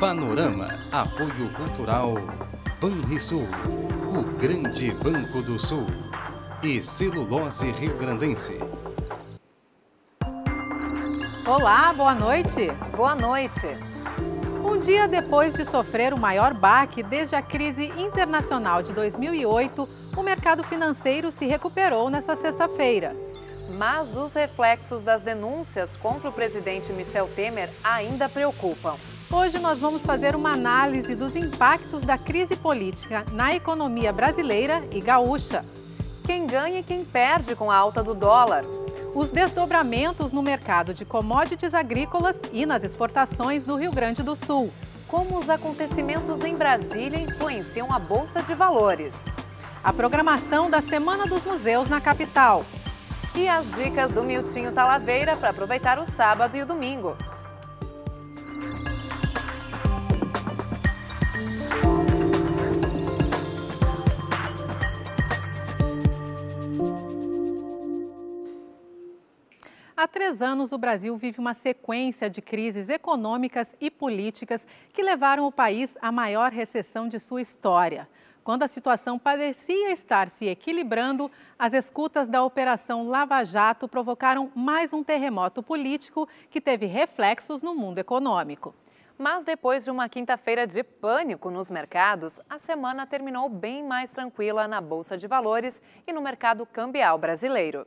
Panorama Apoio Cultural Banrisul, o grande banco do sul e Celulose Rio Grandense. Olá, boa noite. Boa noite. Um dia depois de sofrer o maior baque desde a crise internacional de 2008, o mercado financeiro se recuperou nesta sexta-feira. Mas os reflexos das denúncias contra o presidente Michel Temer ainda preocupam. Hoje nós vamos fazer uma análise dos impactos da crise política na economia brasileira e gaúcha. Quem ganha e quem perde com a alta do dólar. Os desdobramentos no mercado de commodities agrícolas e nas exportações no Rio Grande do Sul. Como os acontecimentos em Brasília influenciam a Bolsa de Valores. A programação da Semana dos Museus na capital. E as dicas do Miltinho Talaveira para aproveitar o sábado e o domingo. Há três anos, o Brasil vive uma sequência de crises econômicas e políticas que levaram o país à maior recessão de sua história. Quando a situação parecia estar se equilibrando, as escutas da Operação Lava Jato provocaram mais um terremoto político que teve reflexos no mundo econômico. Mas depois de uma quinta-feira de pânico nos mercados, a semana terminou bem mais tranquila na Bolsa de Valores e no mercado cambial brasileiro.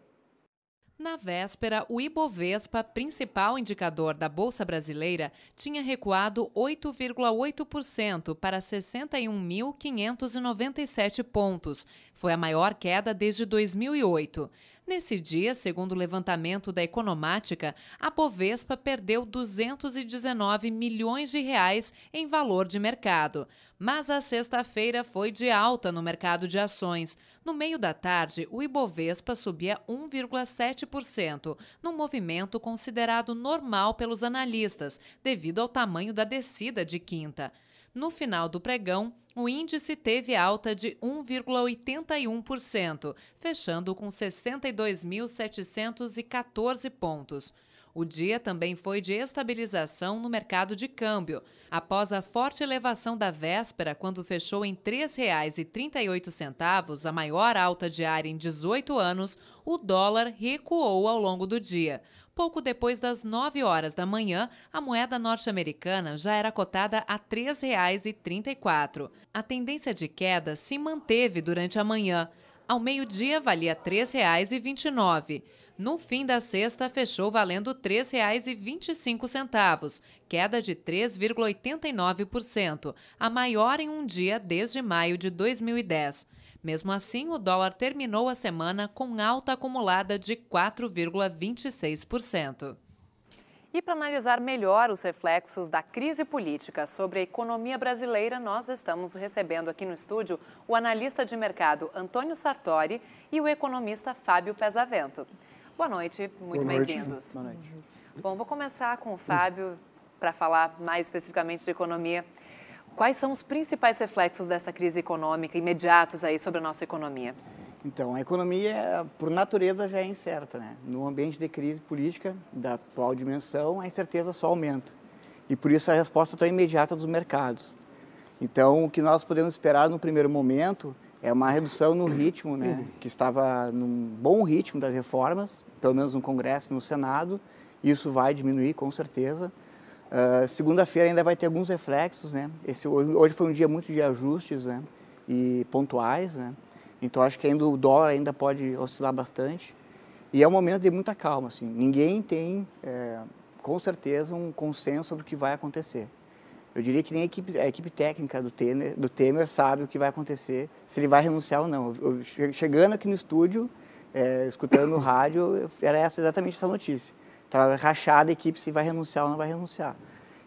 Na véspera, o Ibovespa, principal indicador da Bolsa Brasileira, tinha recuado 8,8% para 61.597 pontos. Foi a maior queda desde 2008. Nesse dia, segundo o levantamento da Economática, a Bovespa perdeu 219 milhões de reais em valor de mercado. Mas a sexta-feira foi de alta no mercado de ações. No meio da tarde, o Ibovespa subia 1,7%, num movimento considerado normal pelos analistas, devido ao tamanho da descida de quinta. No final do pregão, o índice teve alta de 1,81%, fechando com 62.714 pontos. O dia também foi de estabilização no mercado de câmbio. Após a forte elevação da véspera, quando fechou em R$ 3,38, a maior alta diária em 18 anos, o dólar recuou ao longo do dia. Pouco depois das 9 horas da manhã, a moeda norte-americana já era cotada a R$ 3,34. A tendência de queda se manteve durante a manhã. Ao meio-dia, valia R$ 3,29. No fim da sexta, fechou valendo R$ 3,25, queda de 3,89%, a maior em um dia desde maio de 2010. Mesmo assim, o dólar terminou a semana com alta acumulada de 4,26%. E para analisar melhor os reflexos da crise política sobre a economia brasileira, nós estamos recebendo aqui no estúdio o analista de mercado Antônio Sartori e o economista Fábio Pesavento. Boa noite, muito bem-vindos. Boa noite. Bom, vou começar com o Fábio para falar mais especificamente de economia. Quais são os principais reflexos dessa crise econômica imediatos aí sobre a nossa economia? Então, a economia, por natureza, já é incerta. Né? No ambiente de crise política da atual dimensão, a incerteza só aumenta. E por isso a resposta tão imediata dos mercados. Então, o que nós podemos esperar no primeiro momento é uma redução no ritmo, né, que estava num bom ritmo das reformas, pelo menos no Congresso e no Senado. Isso vai diminuir, com certeza. Uh, Segunda-feira ainda vai ter alguns reflexos, né? Esse, hoje foi um dia muito de ajustes, né? E pontuais, né? Então acho que ainda o dólar ainda pode oscilar bastante. E é um momento de muita calma, assim. Ninguém tem, é, com certeza, um consenso sobre o que vai acontecer. Eu diria que nem a equipe, a equipe técnica do Temer, do Temer sabe o que vai acontecer, se ele vai renunciar ou não. Eu, chegando aqui no estúdio, é, escutando no rádio, era essa, exatamente essa notícia Está rachada a equipe se vai renunciar ou não vai renunciar.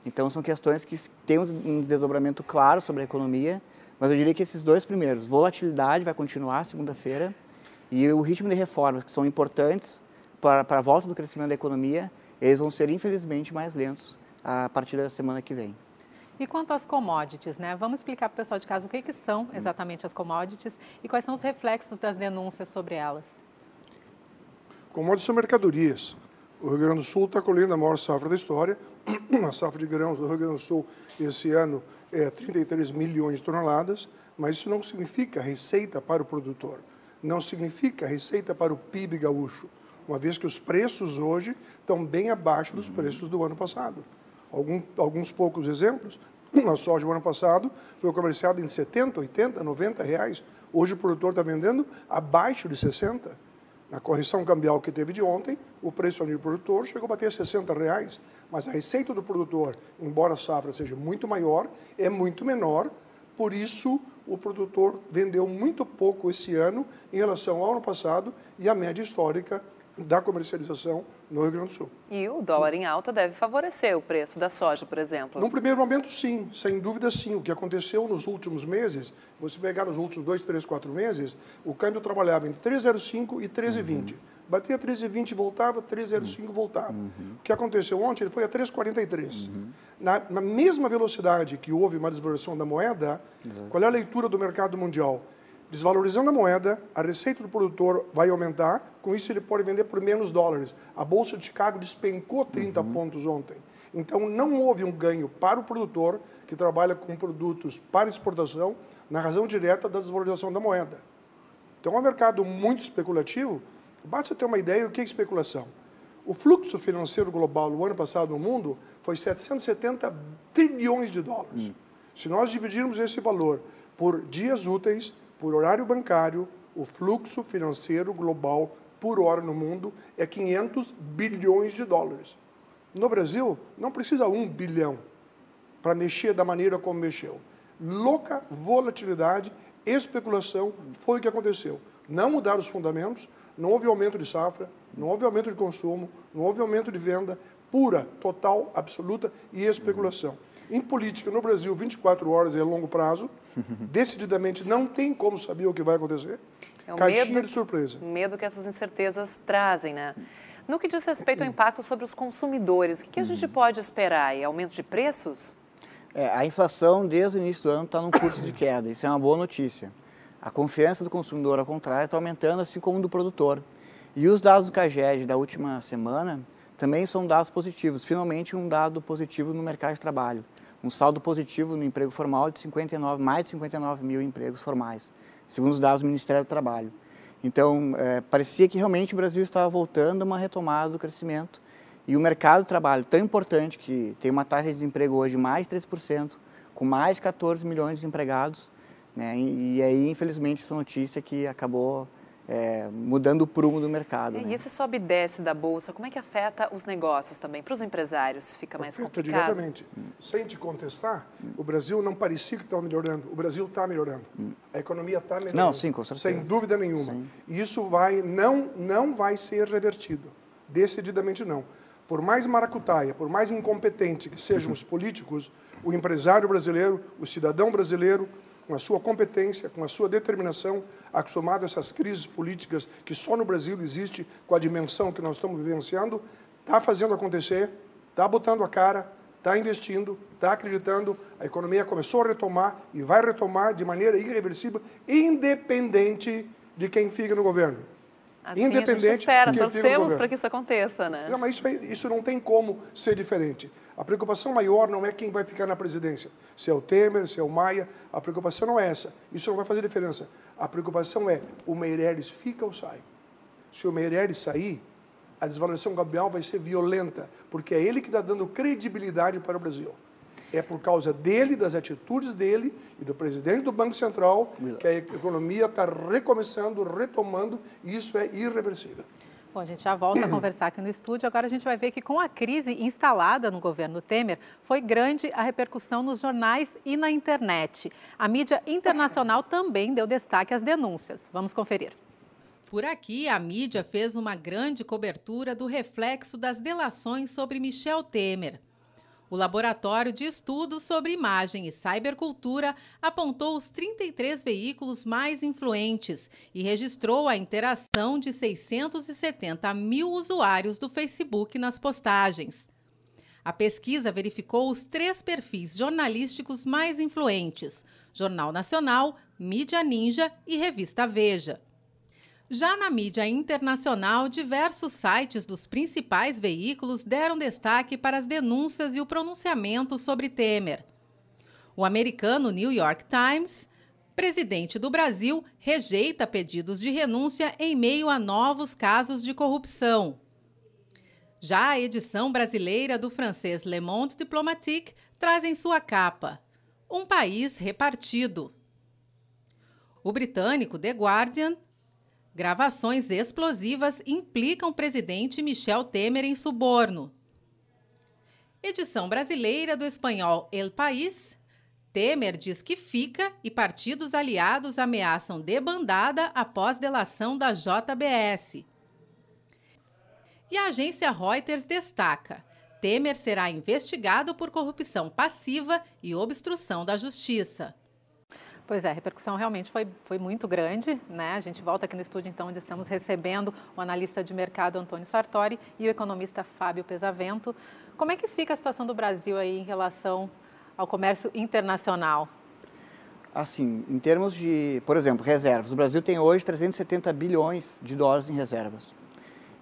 Então, são questões que têm um desdobramento claro sobre a economia, mas eu diria que esses dois primeiros, volatilidade vai continuar segunda-feira e o ritmo de reformas, que são importantes para, para a volta do crescimento da economia, eles vão ser, infelizmente, mais lentos a partir da semana que vem. E quanto às commodities, né? Vamos explicar para o pessoal de casa o que, que são exatamente as commodities e quais são os reflexos das denúncias sobre elas. Commodities são mercadorias. O Rio Grande do Sul está colhendo a maior safra da história. A safra de grãos do Rio Grande do Sul esse ano é 33 milhões de toneladas, mas isso não significa receita para o produtor, não significa receita para o PIB gaúcho, uma vez que os preços hoje estão bem abaixo dos preços do ano passado. Algum, alguns poucos exemplos, a soja do ano passado foi comerciada em 70, 80, 90 reais. Hoje o produtor está vendendo abaixo de 60. Na correção cambial que teve de ontem, o preço ao nível produtor chegou a bater 60 reais. Mas a receita do produtor, embora a safra seja muito maior, é muito menor. Por isso, o produtor vendeu muito pouco esse ano em relação ao ano passado e a média histórica da comercialização no Rio Grande do Sul. E o dólar em alta deve favorecer o preço da soja, por exemplo? Num primeiro momento, sim, sem dúvida, sim. O que aconteceu nos últimos meses, você pegar nos últimos dois, três, quatro meses, o câmbio trabalhava entre 3,05 e 13,20. Uhum. Batia 13,20 voltava, 3,05 uhum. voltava. Uhum. O que aconteceu ontem, ele foi a 3,43. Uhum. Na, na, mesma velocidade que houve uma desvalorização da moeda, qual é a leitura do mercado mundial? Desvalorizando a moeda, a receita do produtor vai aumentar, com isso ele pode vender por menos dólares. A Bolsa de Chicago despencou 30 uhum. pontos ontem. Então não houve um ganho para o produtor que trabalha com produtos para exportação na razão direta da desvalorização da moeda. Então é um mercado muito especulativo. Basta ter uma ideia do que é especulação. O fluxo financeiro global no ano passado no mundo foi 770 trilhões de dólares. Uhum. Se nós dividirmos esse valor por dias úteis, por horário bancário, o fluxo financeiro global por hora no mundo é 500 bilhões de dólares. No Brasil, não precisa um bilhão para mexer da maneira como mexeu. Louca volatilidade, especulação foi o que aconteceu. Não mudaram os fundamentos, não houve aumento de safra, não houve aumento de consumo, não houve aumento de venda, pura, total, absoluta e especulação. Em política, no Brasil, 24 horas é longo prazo. Decididamente não tem como saber o que vai acontecer. É um Caixinha medo, de surpresa. medo que essas incertezas trazem, né? No que diz respeito ao impacto sobre os consumidores, o que, que a gente pode esperar? É aumento de preços? É, a inflação, desde o início do ano, está num curso de queda. Isso é uma boa notícia. A confiança do consumidor, ao contrário, está aumentando, assim como do produtor. E os dados do CAGED da última semana também são dados positivos. Finalmente, um dado positivo no mercado de trabalho um saldo positivo no emprego formal de 59, mais de 59 mil empregos formais, segundo os dados do Ministério do Trabalho. Então, é, parecia que realmente o Brasil estava voltando a uma retomada do crescimento e o mercado de trabalho tão importante, que tem uma taxa de desemprego hoje de mais de 3%, com mais de 14 milhões de desempregados, né? e, e aí, infelizmente, essa notícia que acabou é, mudando o prumo do mercado. E né? esse sobe e desce da Bolsa, como é que afeta os negócios também? Para os empresários fica mais afeta complicado? diretamente. Sem te contestar, o Brasil não parecia que estava melhorando. O Brasil está melhorando. A economia está melhorando. Não, sim, com certeza. Sem dúvida nenhuma. Sim. E isso vai, não, não vai ser revertido. Decididamente não. Por mais maracutaia, por mais incompetente que sejam os políticos, o empresário brasileiro, o cidadão brasileiro, com a sua competência, com a sua determinação, acostumado a essas crises políticas que só no Brasil existe com a dimensão que nós estamos vivenciando, está fazendo acontecer, está botando a cara, está investindo, está acreditando, a economia começou a retomar e vai retomar de maneira irreversível, independente de quem fica no governo. Assim Independente a gente espera, torcemos para que isso aconteça, né? Não, mas isso, isso não tem como ser diferente. A preocupação maior não é quem vai ficar na presidência, se é o Temer, se é o Maia, a preocupação não é essa. Isso não vai fazer diferença. A preocupação é o Meireles fica ou sai. Se o Meireles sair, a desvalorização cambial vai ser violenta, porque é ele que está dando credibilidade para o Brasil. É por causa dele, das atitudes dele e do presidente do Banco Central que a economia está recomeçando, retomando, e isso é irreversível. Bom, a gente já volta a conversar aqui no estúdio. Agora a gente vai ver que com a crise instalada no governo Temer, foi grande a repercussão nos jornais e na internet. A mídia internacional também deu destaque às denúncias. Vamos conferir. Por aqui, a mídia fez uma grande cobertura do reflexo das delações sobre Michel Temer. O Laboratório de Estudos sobre Imagem e Cybercultura apontou os 33 veículos mais influentes e registrou a interação de 670 mil usuários do Facebook nas postagens. A pesquisa verificou os três perfis jornalísticos mais influentes: Jornal Nacional, Mídia Ninja e Revista Veja. Já na mídia internacional, diversos sites dos principais veículos deram destaque para as denúncias e o pronunciamento sobre Temer. O americano New York Times, presidente do Brasil, rejeita pedidos de renúncia em meio a novos casos de corrupção. Já a edição brasileira do francês Le Monde Diplomatique traz em sua capa um país repartido. O britânico The Guardian Gravações explosivas implicam presidente Michel Temer em suborno. Edição brasileira do espanhol El País. Temer diz que fica e partidos aliados ameaçam debandada após delação da JBS. E a agência Reuters destaca: Temer será investigado por corrupção passiva e obstrução da justiça. Pois é, a repercussão realmente foi, foi muito grande. Né? A gente volta aqui no estúdio, então, onde estamos recebendo o analista de mercado Antônio Sartori e o economista Fábio Pesavento. Como é que fica a situação do Brasil aí em relação ao comércio internacional? Assim, em termos de, por exemplo, reservas. O Brasil tem hoje 370 bilhões de dólares em reservas.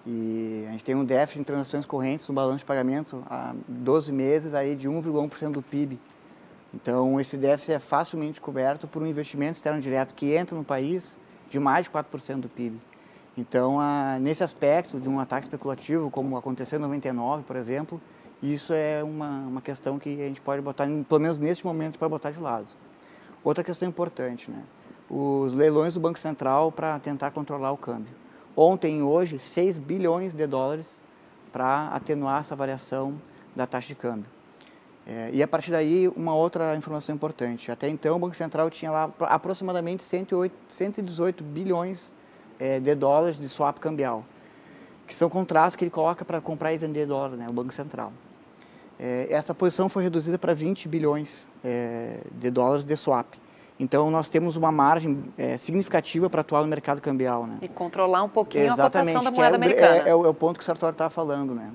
E a gente tem um déficit em transações correntes no balanço de pagamento há 12 meses aí de 1,1% do PIB. Então, esse déficit é facilmente coberto por um investimento externo direto que entra no país de mais de 4% do PIB. Então, a, nesse aspecto de um ataque especulativo, como aconteceu em 99, por exemplo, isso é uma, uma questão que a gente pode botar, pelo menos neste momento, para botar de lado. Outra questão importante, né? os leilões do Banco Central para tentar controlar o câmbio. Ontem e hoje, 6 bilhões de dólares para atenuar essa variação da taxa de câmbio. É, e a partir daí, uma outra informação importante. Até então, o Banco Central tinha lá aproximadamente 108, 118 bilhões é, de dólares de swap cambial, que são contratos que ele coloca para comprar e vender dólar, né, o Banco Central. É, essa posição foi reduzida para 20 bilhões é, de dólares de swap. Então, nós temos uma margem é, significativa para atuar no mercado cambial. Né? E controlar um pouquinho Exatamente, a cotação da moeda é, americana. É, é, o, é o ponto que o Sartori está falando. Né?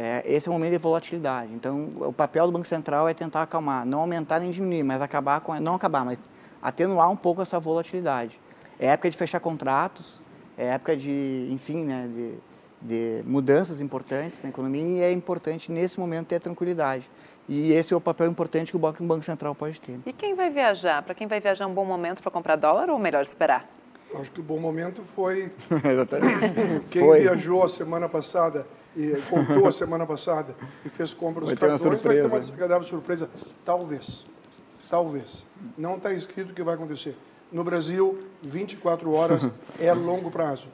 É, esse é o momento de volatilidade. Então, o papel do Banco Central é tentar acalmar, não aumentar nem diminuir, mas acabar com, não acabar, mas atenuar um pouco essa volatilidade. É época de fechar contratos, é época de, enfim, né, de, de mudanças importantes na economia e é importante nesse momento ter tranquilidade. E esse é o papel importante que o Banco, Central pode ter. E quem vai viajar? Para quem vai viajar é um bom momento para comprar dólar ou melhor esperar? Acho que o bom momento foi quem foi. viajou a semana passada e contou a semana passada e fez compras dos cartões, vai ter uma desagradável surpresa. Talvez. Talvez. Não está escrito o que vai acontecer. No Brasil, 24 horas é longo prazo.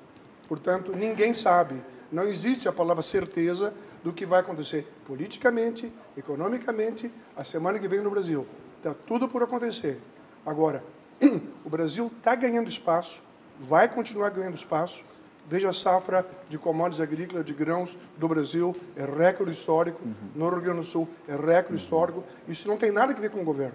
Portanto, ninguém sabe. Não existe a palavra certeza do que vai acontecer politicamente, economicamente, a semana que vem no Brasil. Está tudo por acontecer. Agora, o Brasil está ganhando espaço, vai continuar ganhando espaço. Veja a safra de commodities agrícolas, de grãos do Brasil, é recorde histórico. Uhum. No Rio Grande do Sul, é recorde uhum. histórico. Isso não tem nada a ver com o governo.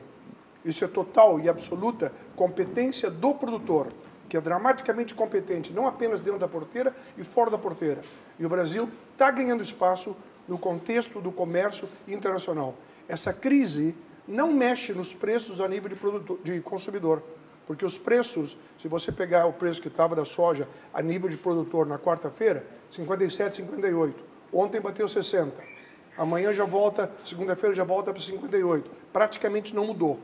Isso é total e absoluta competência do produtor, que é dramaticamente competente, não apenas dentro da porteira e fora da porteira. E o Brasil está ganhando espaço no contexto do comércio internacional. Essa crise não mexe nos preços a nível de, produtor, de consumidor. Porque os preços, se você pegar o preço que estava da soja a nível de produtor na quarta-feira, 57, 58. Ontem bateu 60. Amanhã já volta, segunda-feira já volta para 58. Praticamente não mudou.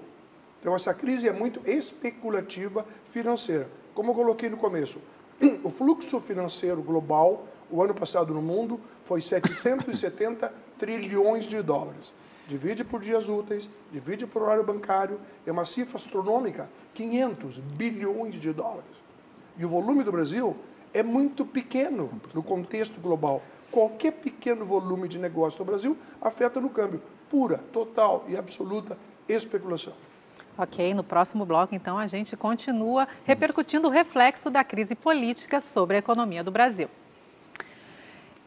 Então essa crise é muito especulativa financeira. Como eu coloquei no começo, o fluxo financeiro global, o ano passado no mundo, foi 770 trilhões de dólares divide por dias úteis, divide por horário bancário, é uma cifra astronômica, 500 bilhões de dólares. E o volume do Brasil é muito pequeno no contexto global. Qualquer pequeno volume de negócio no Brasil afeta no câmbio. Pura, total e absoluta especulação. Ok, no próximo bloco, então, a gente continua repercutindo o reflexo da crise política sobre a economia do Brasil.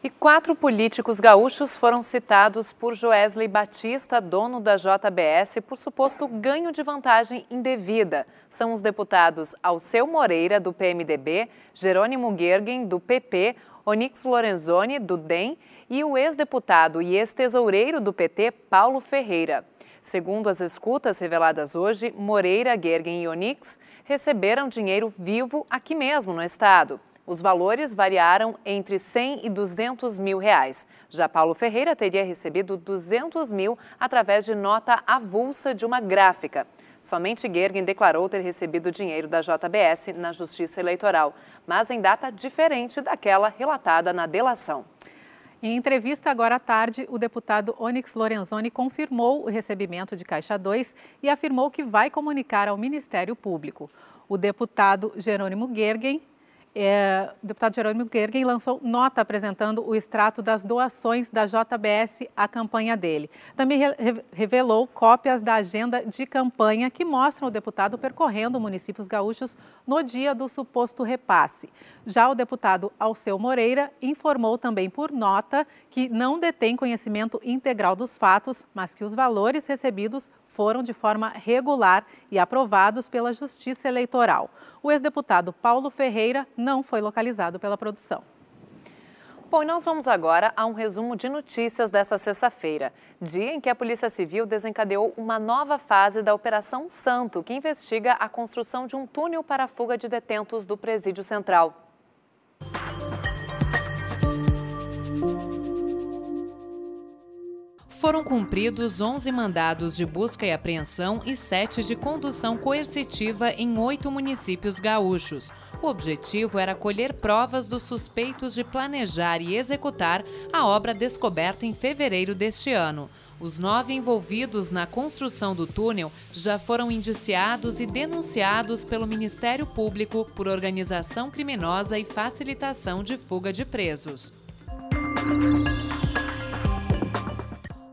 E quatro políticos gaúchos foram citados por Joesley Batista, dono da JBS, por suposto ganho de vantagem indevida. São os deputados Alceu Moreira, do PMDB, Jerônimo Gergen, do PP, Onix Lorenzoni, do DEM, e o ex-deputado e ex-tesoureiro do PT, Paulo Ferreira. Segundo as escutas reveladas hoje, Moreira, Gergen e Onix receberam dinheiro vivo aqui mesmo no estado. Os valores variaram entre 100 e 200 mil reais. Já Paulo Ferreira teria recebido 200 mil através de nota avulsa de uma gráfica. Somente Gergen declarou ter recebido dinheiro da JBS na Justiça Eleitoral, mas em data diferente daquela relatada na delação. Em entrevista agora à tarde, o deputado Onyx Lorenzoni confirmou o recebimento de Caixa 2 e afirmou que vai comunicar ao Ministério Público. O deputado Jerônimo Gergen é, o deputado Jerônimo Gergen lançou nota apresentando o extrato das doações da JBS à campanha dele. Também re revelou cópias da agenda de campanha que mostram o deputado percorrendo municípios gaúchos no dia do suposto repasse. Já o deputado Alceu Moreira informou também por nota que não detém conhecimento integral dos fatos, mas que os valores recebidos foram de forma regular e aprovados pela Justiça Eleitoral. O ex-deputado Paulo Ferreira não foi localizado pela produção. Bom, nós vamos agora a um resumo de notícias dessa sexta-feira, dia em que a Polícia Civil desencadeou uma nova fase da Operação Santo, que investiga a construção de um túnel para a fuga de detentos do Presídio Central. Foram cumpridos 11 mandados de busca e apreensão e 7 de condução coercitiva em oito municípios gaúchos. O objetivo era colher provas dos suspeitos de planejar e executar a obra descoberta em fevereiro deste ano. Os nove envolvidos na construção do túnel já foram indiciados e denunciados pelo Ministério Público por organização criminosa e facilitação de fuga de presos.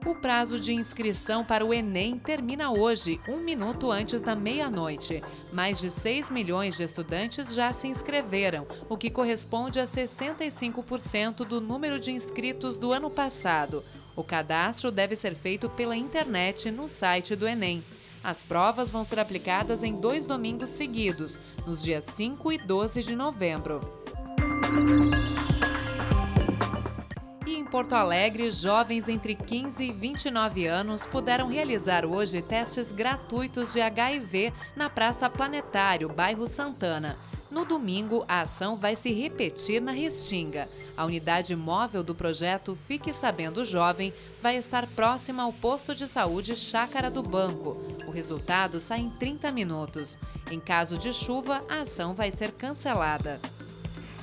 O prazo de inscrição para o Enem termina hoje, um minuto antes da meia-noite. Mais de 6 milhões de estudantes já se inscreveram, o que corresponde a 65% do número de inscritos do ano passado. O cadastro deve ser feito pela internet no site do Enem. As provas vão ser aplicadas em dois domingos seguidos, nos dias 5 e 12 de novembro. E em Porto Alegre, jovens entre 15 e 29 anos puderam realizar hoje testes gratuitos de HIV na Praça Planetário, bairro Santana. No domingo, a ação vai se repetir na Restinga. A unidade móvel do projeto Fique Sabendo Jovem vai estar próxima ao posto de saúde Chácara do Banco. O resultado sai em 30 minutos. Em caso de chuva, a ação vai ser cancelada.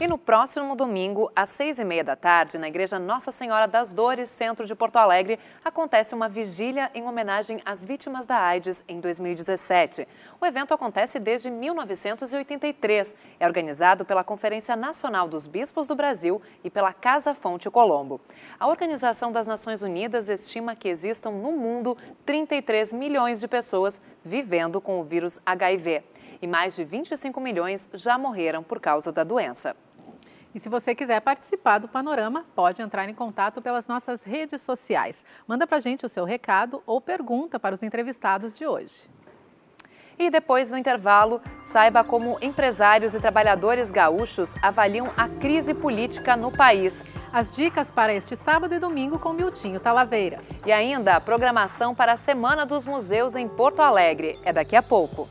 E no próximo domingo, às seis e meia da tarde, na Igreja Nossa Senhora das Dores, centro de Porto Alegre, acontece uma vigília em homenagem às vítimas da AIDS em 2017. O evento acontece desde 1983. É organizado pela Conferência Nacional dos Bispos do Brasil e pela Casa Fonte Colombo. A Organização das Nações Unidas estima que existam no mundo 33 milhões de pessoas vivendo com o vírus HIV. E mais de 25 milhões já morreram por causa da doença. E se você quiser participar do Panorama, pode entrar em contato pelas nossas redes sociais. Manda para gente o seu recado ou pergunta para os entrevistados de hoje. E depois do intervalo, saiba como empresários e trabalhadores gaúchos avaliam a crise política no país. As dicas para este sábado e domingo com Miltinho Talaveira. E ainda a programação para a Semana dos Museus em Porto Alegre. É daqui a pouco.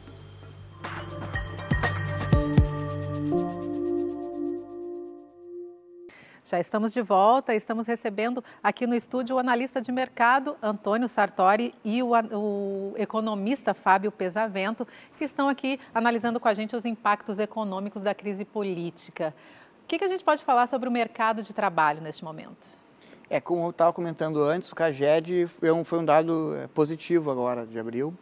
Já estamos de volta, estamos recebendo aqui no estúdio o analista de mercado Antônio Sartori e o, o, economista Fábio Pesavento, que estão aqui analisando com a gente os impactos econômicos da crise política. O que, que a gente pode falar sobre o mercado de trabalho neste momento? É, como eu estava comentando antes, o CAGED foi um, foi um dado é, positivo agora, de abril.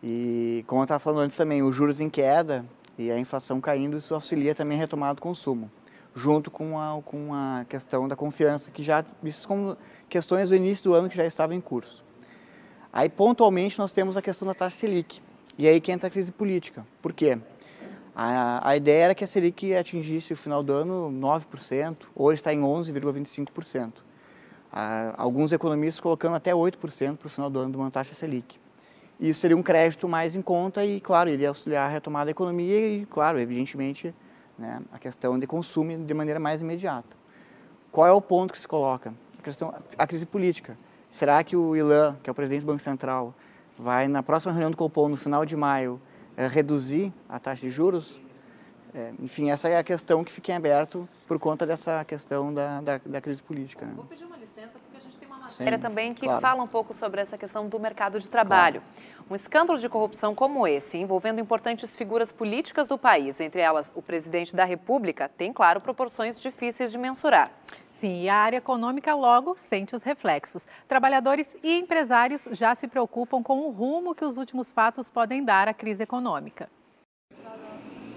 E como eu estava falando antes também, os juros em queda e a inflação caindo, isso auxilia também a retomada do consumo junto com a, com a questão da confiança, que já, isso como questões do início do ano que já estavam em curso. Aí, pontualmente, nós temos a questão da taxa Selic. E aí que entra a crise política. Por quê? A, a ideia era que a Selic atingisse o final do ano 9%, hoje está em 11,25%. alguns economistas colocando até 8% para o final do ano de uma taxa Selic. Isso seria um crédito mais em conta e, claro, iria auxiliar a retomada da economia e, claro, evidentemente, né, a questão de consumo de maneira mais imediata. Qual é o ponto que se coloca? A, questão, a crise política. Será que o Ilan, que é o presidente do Banco Central, vai, na próxima reunião do Copom, no final de maio, é, reduzir a taxa de juros? É, enfim, essa é a questão que fica em aberto por conta dessa questão da, da, da crise política. Né? Vou pedir uma licença, porque a gente tem uma matéria Sim, também que claro. fala um pouco sobre essa questão do mercado de trabalho. Claro. Um escândalo de corrupção como esse, envolvendo importantes figuras políticas do país, entre elas o presidente da República, tem, claro, proporções difíceis de mensurar. Sim, e a área econômica logo sente os reflexos. Trabalhadores e empresários já se preocupam com o rumo que os últimos fatos podem dar à crise econômica.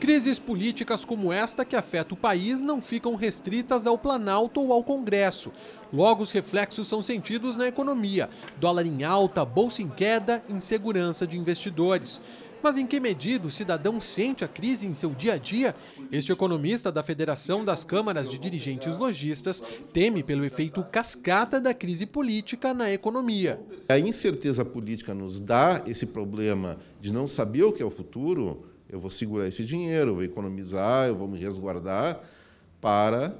Crises políticas como esta que afeta o país não ficam restritas ao Planalto ou ao Congresso. Logo, os reflexos são sentidos na economia. Dólar em alta, bolsa em queda, insegurança de investidores. Mas em que medida o cidadão sente a crise em seu dia a dia? Este economista da Federação das Câmaras de Dirigentes Logistas teme pelo efeito cascata da crise política na economia. A incerteza política nos dá esse problema de não saber o que é o futuro eu vou segurar esse dinheiro, eu vou economizar, eu vou me resguardar para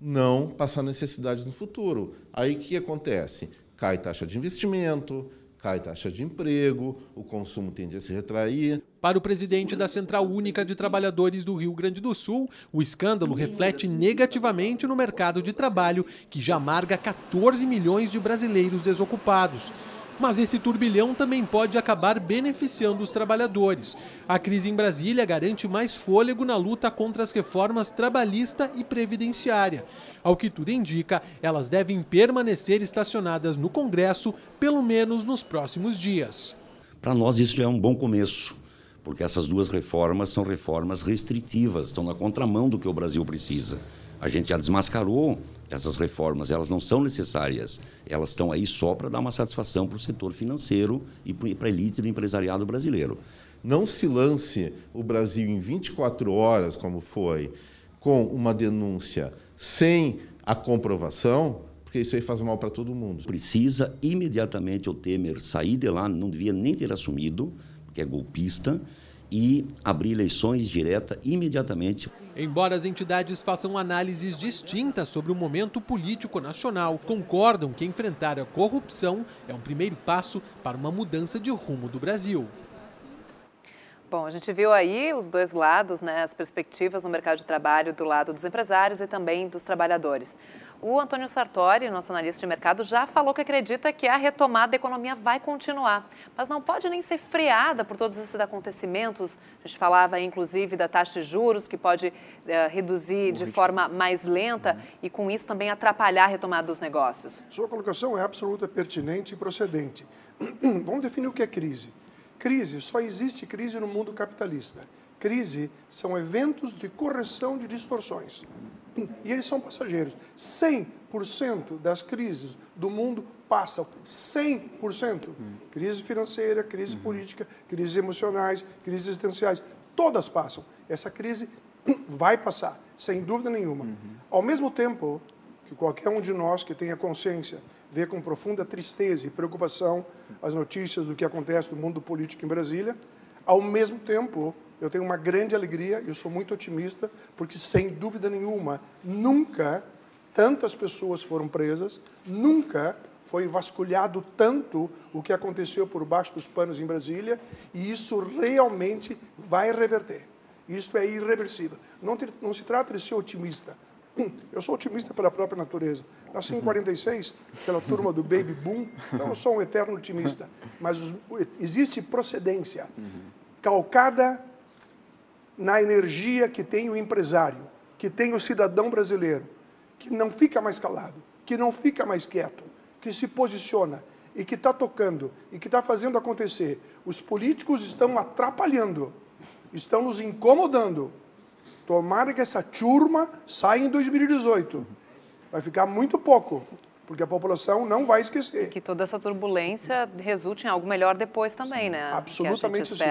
não passar necessidades no futuro. Aí o que acontece? Cai taxa de investimento, cai taxa de emprego, o consumo tende a se retrair. Para o presidente da Central Única de Trabalhadores do Rio Grande do Sul, o escândalo reflete negativamente no mercado de trabalho, que já amarga 14 milhões de brasileiros desocupados. Mas esse turbilhão também pode acabar beneficiando os trabalhadores. A crise em Brasília garante mais fôlego na luta contra as reformas trabalhista e previdenciária. Ao que tudo indica, elas devem permanecer estacionadas no Congresso, pelo menos nos próximos dias. Para nós, isso já é um bom começo porque essas duas reformas são reformas restritivas, estão na contramão do que o Brasil precisa. A gente já desmascarou essas reformas, elas não são necessárias. Elas estão aí só para dar uma satisfação para o setor financeiro e para a elite do empresariado brasileiro. Não se lance o Brasil em 24 horas, como foi, com uma denúncia sem a comprovação, porque isso aí faz mal para todo mundo. Precisa imediatamente o Temer sair de lá, não devia nem ter assumido, porque é golpista, e abrir eleições direta imediatamente. Embora as entidades façam análises distintas sobre o momento político nacional, concordam que enfrentar a corrupção é um primeiro passo para uma mudança de rumo do Brasil. Bom, a gente viu aí os dois lados, né, as perspectivas no mercado de trabalho do lado dos empresários e também dos trabalhadores. O Antônio Sartori, nosso analista de mercado, já falou que acredita que a retomada da economia vai continuar, mas não pode nem ser freada por todos esses acontecimentos. A gente falava, inclusive, da taxa de juros, que pode uh, reduzir de forma mais lenta uhum. e, com isso, também atrapalhar a retomada dos negócios. Sua colocação é absoluta, pertinente e procedente. Vamos definir o que é crise. Crise, só existe crise no mundo capitalista. Crise são eventos de correção de distorções. E eles são passageiros. 100% das crises do mundo passam. 100%. Crise financeira, crise uhum. política, crises emocionais, crises existenciais. Todas passam. Essa crise vai passar, sem dúvida nenhuma. Uhum. Ao mesmo tempo que qualquer um de nós que tenha consciência vê com profunda tristeza e preocupação as notícias do que acontece no mundo político em Brasília, ao mesmo tempo eu tenho uma grande alegria, eu sou muito otimista, porque sem dúvida nenhuma, nunca tantas pessoas foram presas, nunca foi vasculhado tanto o que aconteceu por baixo dos panos em Brasília, e isso realmente vai reverter. Isso é irreversível. Não, te, não se trata de ser otimista. Eu sou otimista pela própria natureza. Nasci em 46, pela turma do Baby Boom, então eu sou um eterno otimista. Mas existe procedência calcada na energia que tem o empresário, que tem o cidadão brasileiro, que não fica mais calado, que não fica mais quieto, que se posiciona e que está tocando e que está fazendo acontecer. Os políticos estão atrapalhando, estão nos incomodando. Tomara que essa turma saia em 2018. Vai ficar muito pouco, porque a população não vai esquecer. E que toda essa turbulência resulte em algo melhor depois também, né? Absolutamente sim.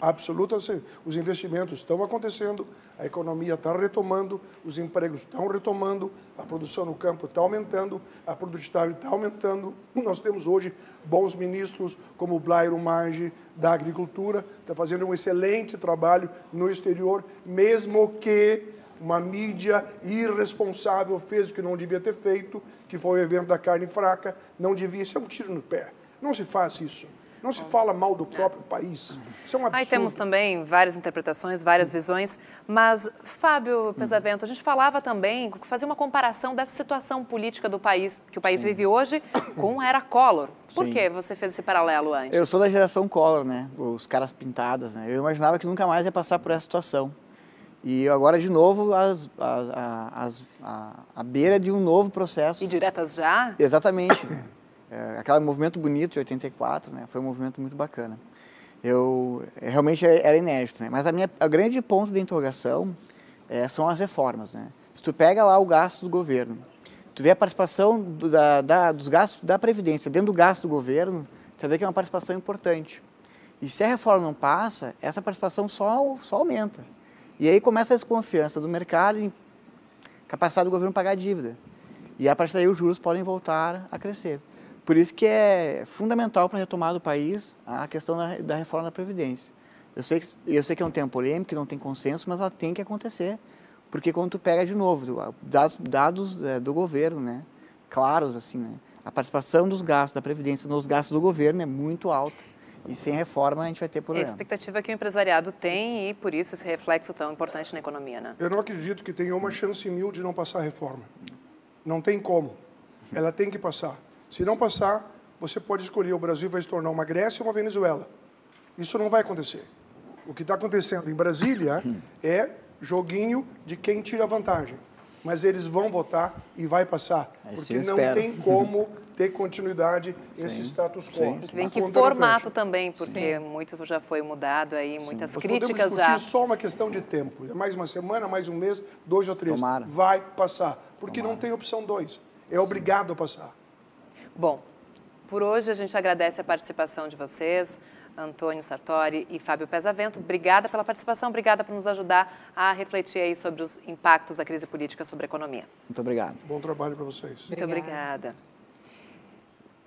Absoluta. Os investimentos estão acontecendo, a economia está retomando, os empregos estão retomando, a produção no campo está aumentando, a produtividade está aumentando. Nós temos hoje bons ministros, como o Blairo Maggi, da Agricultura, está fazendo um excelente trabalho no exterior, mesmo que uma mídia irresponsável fez o que não devia ter feito, que foi o evento da carne fraca, não devia, isso é um tiro no pé. Não se faz isso. Não se fala mal do próprio país. Isso é um absurdo. Aí temos também várias interpretações, várias visões, mas, Fábio Pesavento, a gente falava também, fazia uma comparação dessa situação política do país, que o país Sim. vive hoje, com a era Collor. Por Sim. que você fez esse paralelo antes? Eu sou da geração Collor, né? Os caras pintados, né? Eu imaginava que nunca mais ia passar por essa situação. E agora, de novo, as, as, as, a, a beira de um novo processo. E diretas já? Exatamente. É, aquele movimento bonito de 84, né, foi um movimento muito bacana. Eu é, realmente é, era inédito, né? Mas a minha a grande ponto de interrogação é, são as reformas, né? Se tu pega lá o gasto do governo, tu vê a participação do, da, da, dos gastos da previdência dentro do gasto do governo, tu vê que é uma participação importante. E se a reforma não passa, essa participação só só aumenta. E aí começa a desconfiança do mercado em capacidade do governo pagar a dívida. E a partir daí os juros podem voltar a crescer. Por isso que é fundamental para a retomada do país a questão da, da, reforma da Previdência. Eu sei, que, eu sei que é um tema polêmico, que não tem consenso, mas ela tem que acontecer. Porque quando tu pega de novo dados, dados é, do governo, né, claros assim, né, a participação dos gastos da Previdência nos gastos do governo é muito alta. E sem reforma a gente vai ter problema. É a expectativa que o empresariado tem e por isso esse reflexo tão importante na economia, né? Eu não acredito que tenha uma chance mil de não passar a reforma. Não tem como. Ela tem que passar. Se não passar, você pode escolher o Brasil vai se tornar uma Grécia ou uma Venezuela. Isso não vai acontecer. O que está acontecendo em Brasília é joguinho de quem tira vantagem. Mas eles vão votar e vai passar. É porque não tem como ter continuidade sim, esse status quo. Ver em que formato também, porque sim. muito já foi mudado aí, muitas sim. críticas Nós podemos discutir só uma questão de tempo. É mais uma semana, mais um mês, dois ou três. Tomara. Vai passar. Porque Tomara. não tem opção dois. É obrigado a passar. Bom, por hoje a gente agradece a participação de vocês, Antônio Sartori e Fábio Pesavento. Obrigada pela participação, obrigada por nos ajudar a refletir aí sobre os impactos da crise política sobre a economia. Muito obrigado. Bom trabalho para vocês. Muito obrigada.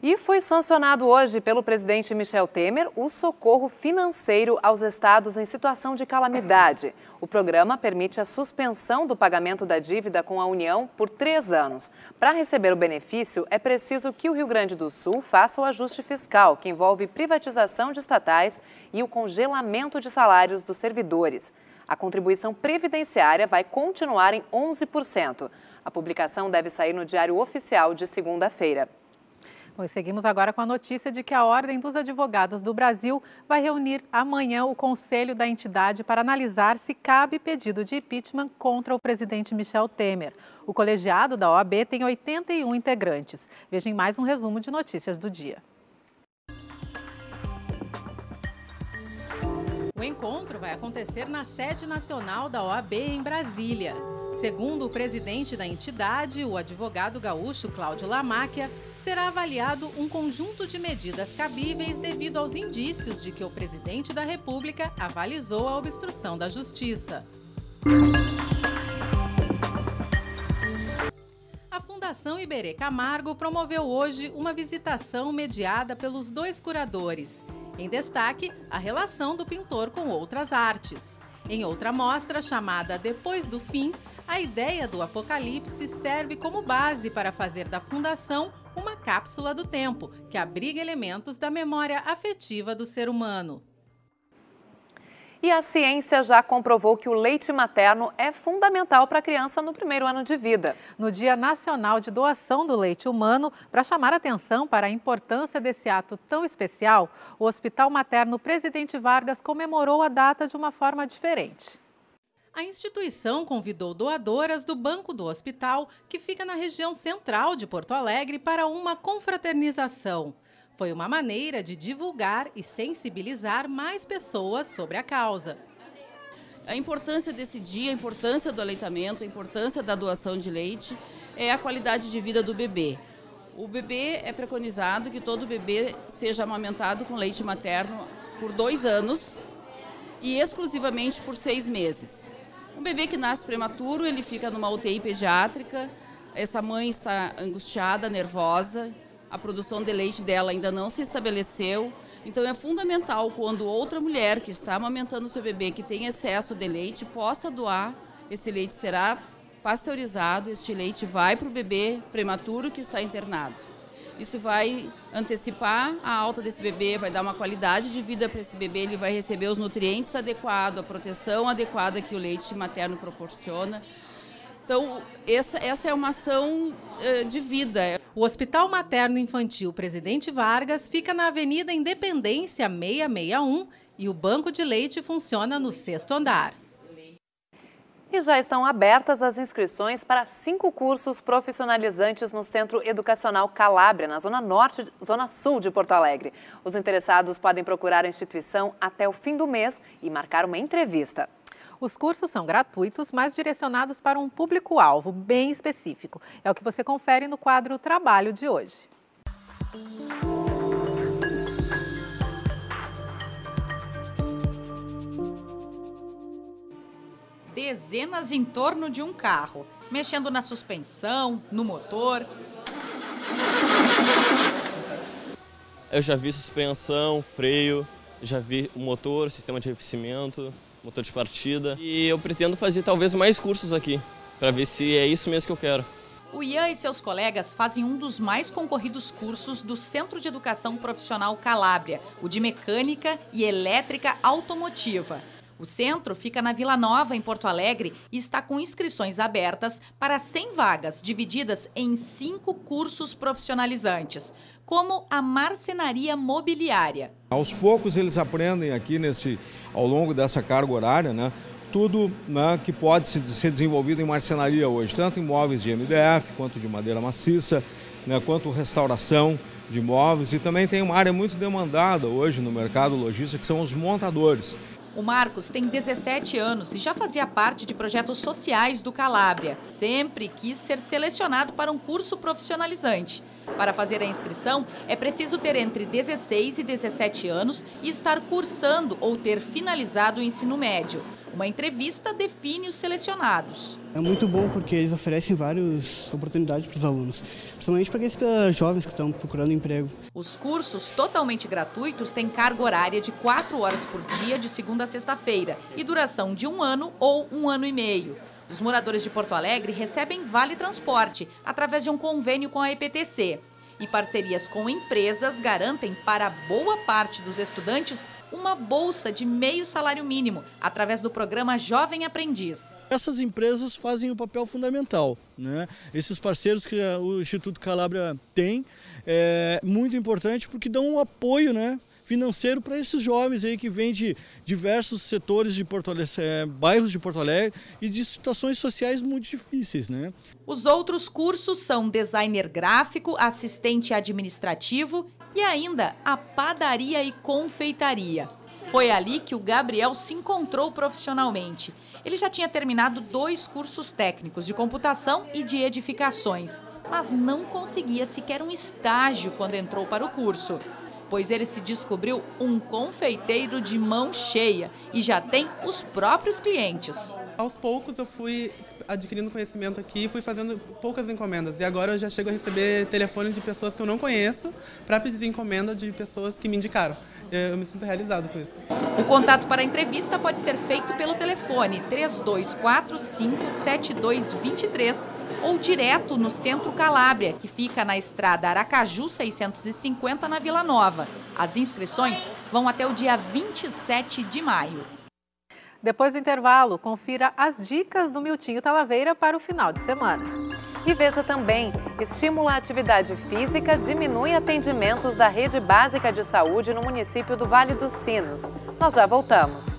E foi sancionado hoje pelo presidente Michel Temer o socorro financeiro aos estados em situação de calamidade. O programa permite a suspensão do pagamento da dívida com a União por três anos. Para receber o benefício, é preciso que o Rio Grande do Sul faça o ajuste fiscal, que envolve privatização de estatais e o congelamento de salários dos servidores. A contribuição previdenciária vai continuar em 11%. A publicação deve sair no Diário Oficial de segunda-feira. Bom, seguimos agora com a notícia de que a Ordem dos Advogados do Brasil vai reunir amanhã o conselho da entidade para analisar se cabe pedido de impeachment contra o presidente Michel Temer. O colegiado da OAB tem 81 integrantes. Vejam mais um resumo de notícias do dia. O encontro vai acontecer na sede nacional da OAB em Brasília. Segundo o presidente da entidade, o advogado gaúcho Cláudio Lamáquia, será avaliado um conjunto de medidas cabíveis devido aos indícios de que o presidente da República avalizou a obstrução da justiça. A Fundação Iberê Camargo promoveu hoje uma visitação mediada pelos dois curadores. Em destaque, a relação do pintor com outras artes. Em outra mostra, chamada Depois do Fim, a ideia do Apocalipse serve como base para fazer da Fundação uma cápsula do tempo, que abriga elementos da memória afetiva do ser humano. E a ciência já comprovou que o leite materno é fundamental para a criança no primeiro ano de vida. No Dia Nacional de Doação do Leite Humano, para chamar atenção para a importância desse ato tão especial, o Hospital Materno Presidente Vargas comemorou a data de uma forma diferente. A instituição convidou doadoras do Banco do Hospital, que fica na região central de Porto Alegre, para uma confraternização. Foi uma maneira de divulgar e sensibilizar mais pessoas sobre a causa. A importância desse dia, a importância do aleitamento, a importância da doação de leite é a qualidade de vida do bebê. O bebê é preconizado que todo bebê seja amamentado com leite materno por dois anos e exclusivamente por seis meses. Um bebê que nasce prematuro, ele fica numa UTI pediátrica, essa mãe está angustiada, nervosa, a produção de leite dela ainda não se estabeleceu, então é fundamental quando outra mulher que está amamentando seu bebê, que tem excesso de leite, possa doar. Esse leite será pasteurizado, este leite vai para o bebê prematuro que está internado. Isso vai antecipar a alta desse bebê, vai dar uma qualidade de vida para esse bebê, ele vai receber os nutrientes adequados, a proteção adequada que o leite materno proporciona. Então, essa, essa é uma ação uh, de vida. O Hospital Materno Infantil Presidente Vargas fica na Avenida Independência 661 e o banco de leite funciona no sexto andar. E já estão abertas as inscrições para cinco cursos profissionalizantes no Centro Educacional Calábria, na Zona Norte, Zona Sul de Porto Alegre. Os interessados podem procurar a instituição até o fim do mês e marcar uma entrevista. Os cursos são gratuitos, mas direcionados para um público-alvo bem específico. É o que você confere no quadro Trabalho de hoje. dezenas em torno de um carro, mexendo na suspensão, no motor. Eu já vi suspensão, freio, já vi o motor, sistema de arrefecimento, motor de partida. E eu pretendo fazer talvez mais cursos aqui, para ver se é isso mesmo que eu quero. O Ian e seus colegas fazem um dos mais concorridos cursos do Centro de Educação Profissional Calábria, o de Mecânica e Elétrica Automotiva. O centro fica na Vila Nova, em Porto Alegre, e está com inscrições abertas para 100 vagas, divididas em cinco cursos profissionalizantes, como a marcenaria mobiliária. Aos poucos eles aprendem aqui nesse, ao longo dessa carga horária, né? Tudo né, que pode ser desenvolvido em marcenaria hoje, tanto em móveis de MDF, quanto de madeira maciça, né, quanto restauração de móveis. E também tem uma área muito demandada hoje no mercado logístico, que são os montadores. O Marcos tem 17 anos e já fazia parte de projetos sociais do Calábria. Sempre quis ser selecionado para um curso profissionalizante. Para fazer a inscrição, é preciso ter entre 16 e 17 anos e estar cursando ou ter finalizado o ensino médio. Uma entrevista define os selecionados. É muito bom porque eles oferecem várias oportunidades para os alunos, principalmente para aqueles jovens que estão procurando emprego. Os cursos totalmente gratuitos têm carga horária de 4 horas por dia, de segunda a sexta-feira, e duração de um ano ou um ano e meio. Os moradores de Porto Alegre recebem vale transporte através de um convênio com a EPTC. E parcerias com empresas garantem para boa parte dos estudantes uma bolsa de meio salário mínimo através do programa Jovem Aprendiz. Essas empresas fazem um papel fundamental. Né? Esses parceiros que o Instituto Calabria tem é muito importante porque dão um apoio né, financeiro para esses jovens aí que vêm de diversos setores de Porto Alegre, é, bairros de Porto Alegre e de situações sociais muito difíceis, né? Os outros cursos são designer gráfico, assistente administrativo e ainda a padaria e confeitaria. Foi ali que o Gabriel se encontrou profissionalmente. Ele já tinha terminado dois cursos técnicos de computação e de edificações, mas não conseguia sequer um estágio quando entrou para o curso pois ele se descobriu um confeiteiro de mão cheia e já tem os próprios clientes. Aos poucos eu fui adquirindo conhecimento aqui fui fazendo poucas encomendas. E agora eu já chego a receber telefones de pessoas que eu não conheço para pedir encomenda de pessoas que me indicaram. Eu me sinto realizado com isso. O contato para a entrevista pode ser feito pelo telefone 3245 7223 ou direto no Centro Calábria, que fica na estrada Aracaju 650, na Vila Nova. As inscrições vão até o dia 27 de maio. Depois do intervalo, confira as dicas do Miltinho Talaveira para o final de semana. E veja também, estimula a atividade física, diminui atendimentos da rede básica de saúde no município do Vale dos Sinos. Nós já voltamos.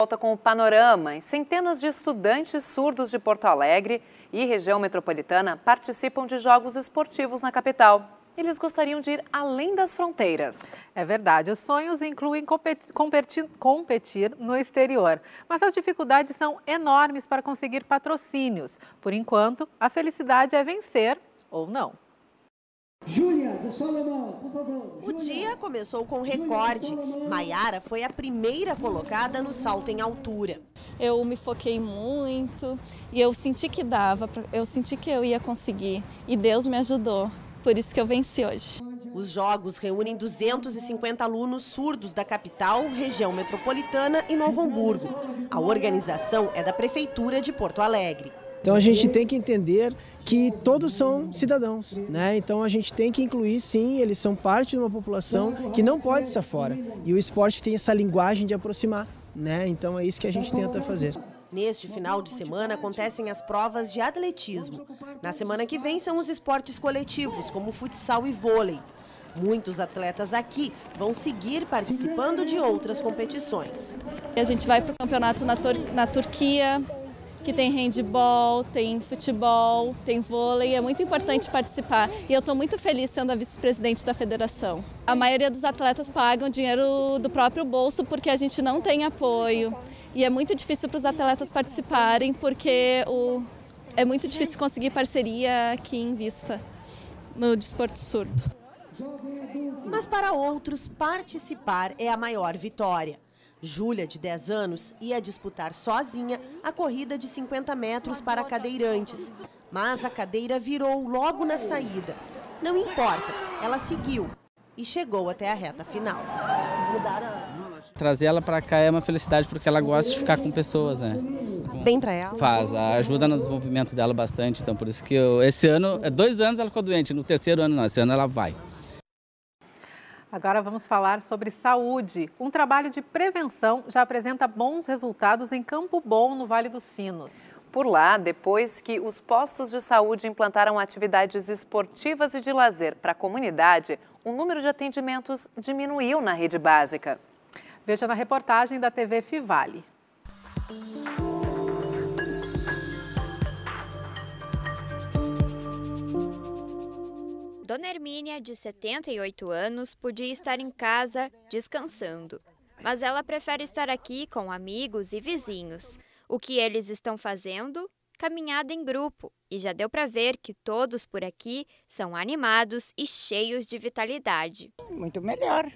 Volta com o panorama. Centenas de estudantes surdos de Porto Alegre e região metropolitana participam de jogos esportivos na capital. Eles gostariam de ir além das fronteiras. É verdade, os sonhos incluem competir, competir, competir no exterior, mas as dificuldades são enormes para conseguir patrocínios. Por enquanto, a felicidade é vencer ou não. Júlia, O dia começou com recorde. Maiara foi a primeira colocada no salto em altura. Eu me foquei muito e eu senti que dava, eu senti que eu ia conseguir e Deus me ajudou. Por isso que eu venci hoje. Os jogos reúnem 250 alunos surdos da capital, região metropolitana e Novo Hamburgo. A organização é da Prefeitura de Porto Alegre. Então a gente tem que entender que todos são cidadãos, né? Então a gente tem que incluir, sim, eles são parte de uma população que não pode estar fora. E o esporte tem essa linguagem de aproximar, né? Então é isso que a gente tenta fazer. Neste final de semana acontecem as provas de atletismo. Na semana que vem são os esportes coletivos, como futsal e vôlei. Muitos atletas aqui vão seguir participando de outras competições. A gente vai para o campeonato na, Tur na Turquia, que tem handball, tem futebol, tem vôlei. É muito importante participar e eu estou muito feliz sendo a vice-presidente da federação. A maioria dos atletas pagam dinheiro do próprio bolso porque a gente não tem apoio e é muito difícil para os atletas participarem porque o, é muito difícil conseguir parceria aqui em Vista no desporto surdo. Mas para outros, participar é a maior vitória. Júlia, de 10 anos, ia disputar sozinha a corrida de 50 metros para cadeirantes. Mas a cadeira virou logo na saída. Não importa, ela seguiu e chegou até a reta final. Trazer ela para cá é uma felicidade porque ela gosta de ficar com pessoas, né? Faz bem para ela? Faz, ajuda no desenvolvimento dela bastante. Então, por isso que eu, esse ano, é dois anos ela ficou doente, no terceiro ano não, esse ano ela vai. Agora vamos falar sobre saúde. Um trabalho de prevenção já apresenta bons resultados em Campo Bom, no Vale dos Sinos. Por lá, depois que os postos de saúde implantaram atividades esportivas e de lazer para a comunidade, o número de atendimentos diminuiu na rede básica. Veja na reportagem da TV Fivale. Dona Hermínia, de 78 anos, podia estar em casa descansando. Mas ela prefere estar aqui com amigos e vizinhos. O que eles estão fazendo? Caminhada em grupo. E já deu para ver que todos por aqui são animados e cheios de vitalidade. Muito melhor.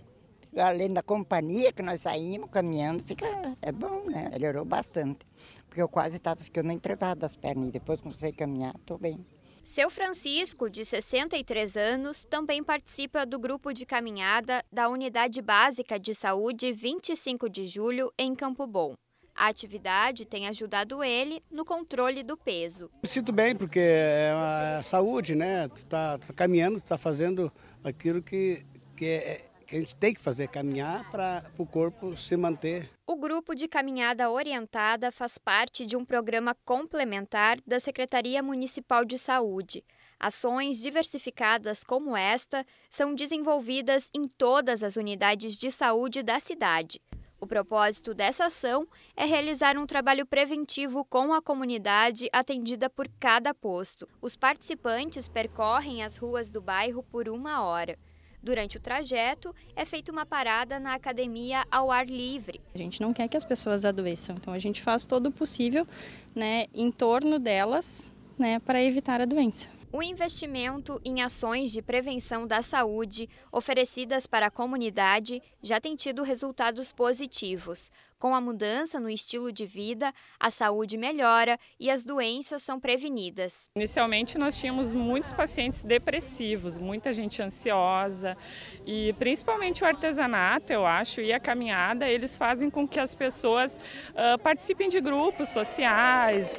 Além da companhia que nós saímos caminhando, fica é bom, né? Melhorou bastante. Porque eu quase estava ficando entrevada das pernas e depois comecei a caminhar, estou bem. Seu Francisco, de 63 anos, também participa do grupo de caminhada da Unidade Básica de Saúde 25 de Julho, em Campo Bom. A atividade tem ajudado ele no controle do peso. Me sinto bem porque é a saúde, né? Tu tá, tu tá caminhando, tu tá fazendo aquilo que, que, é, que a gente tem que fazer, caminhar para o corpo se manter. O grupo de caminhada orientada faz parte de um programa complementar da Secretaria Municipal de Saúde. Ações diversificadas como esta são desenvolvidas em todas as unidades de saúde da cidade. O propósito dessa ação é realizar um trabalho preventivo com a comunidade atendida por cada posto. Os participantes percorrem as ruas do bairro por uma hora. Durante o trajeto, é feita uma parada na academia ao ar livre. A gente não quer que as pessoas adoeçam, então a gente faz todo o possível né, em torno delas né, para evitar a doença. O investimento em ações de prevenção da saúde oferecidas para a comunidade já tem tido resultados positivos. Com a mudança no estilo de vida, a saúde melhora e as doenças são prevenidas. Inicialmente, nós tínhamos muitos pacientes depressivos, muita gente ansiosa e principalmente o artesanato, eu acho, e a caminhada, eles fazem com que as pessoas uh, participem de grupos sociais.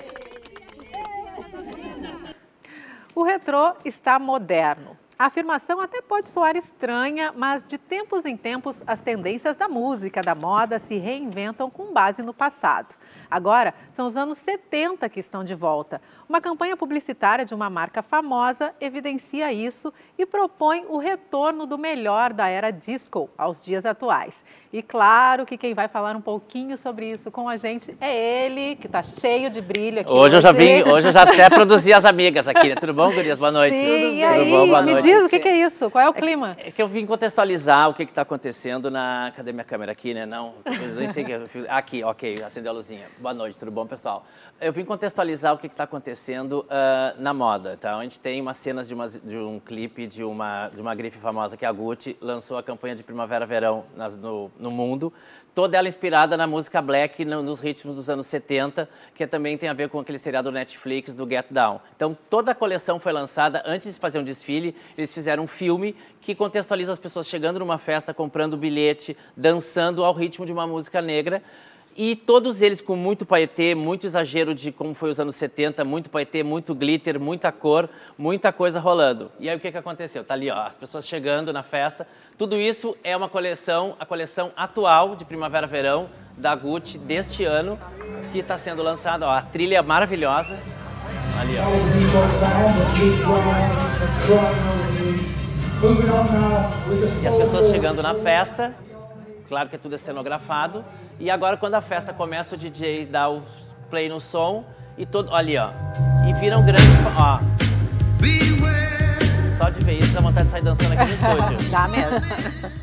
O retrô está moderno. A afirmação até pode soar estranha, mas de tempos em tempos as tendências da música, da moda se reinventam com base no passado. Agora, são os anos 70 que estão de volta. Uma campanha publicitária de uma marca famosa evidencia isso e propõe o retorno do melhor da era disco aos dias atuais. E claro que quem vai falar um pouquinho sobre isso com a gente é ele, que está cheio de brilho aqui. Hoje, eu já vim, hoje eu já até produzi as amigas aqui, né? Tudo bom, Gurias? Boa noite. Sim, Tudo, aí, bom? Boa me noite. diz, o que, é isso? Qual é o clima? É, é que eu vim contextualizar o que está acontecendo na... Cadê minha câmera aqui, né? Não, eu nem sei que... Aqui, ok, acendeu a luzinha. Boa noite, tudo bom, pessoal? Eu vim contextualizar o que está acontecendo uh, na moda. Então, a gente tem umas cenas de, uma, de, um clipe de uma, de uma grife famosa que a Gucci lançou a campanha de primavera-verão no, no mundo toda ela inspirada na música black, no, nos ritmos dos anos 70, que também tem a ver com aquele seriado Netflix do Get Down. Então, toda a coleção foi lançada antes de fazer um desfile, eles fizeram um filme que contextualiza as pessoas chegando numa festa, comprando bilhete, dançando ao ritmo de uma música negra, e todos eles com muito paetê, muito exagero de como foi os anos 70, muito paetê, muito glitter, muita cor, muita coisa rolando. E aí o que, que aconteceu? Tá ali, ó, as pessoas chegando na festa. Tudo isso é uma coleção, a coleção atual de primavera-verão da Gucci deste ano, que está sendo lançada, ó, a trilha maravilhosa. Ali, ó. E as pessoas chegando na festa, claro que é tudo cenografado. E agora quando a festa começa, o DJ dá o play no som e todo. Ali, ó. E vira um grande. Ó. Só de ver isso dá vontade de sair dançando aqui no estúdio. Dá mesmo.